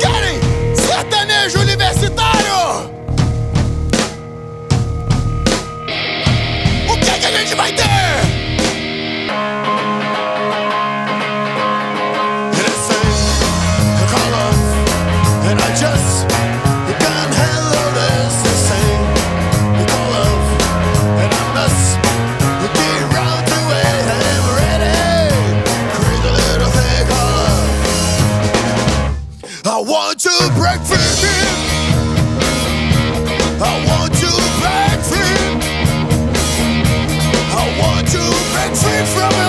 got it! want you breakfast. I want you breakfast. I want you breakfast from